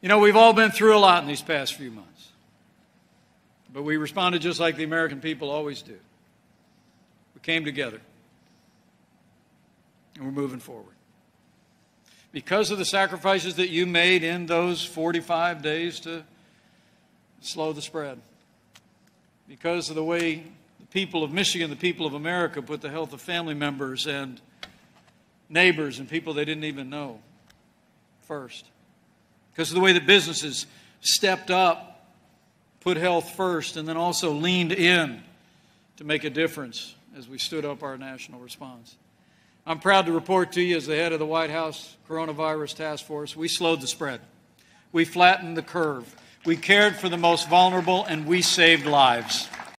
You know, we've all been through a lot in these past few months, but we responded just like the American people always do. We came together, and we're moving forward. Because of the sacrifices that you made in those 45 days to slow the spread, because of the way the people of Michigan, the people of America, put the health of family members and neighbors and people they didn't even know first. Because of the way that businesses stepped up, put health first, and then also leaned in to make a difference as we stood up our national response. I'm proud to report to you, as the head of the White House Coronavirus Task Force, we slowed the spread. We flattened the curve. We cared for the most vulnerable, and we saved lives.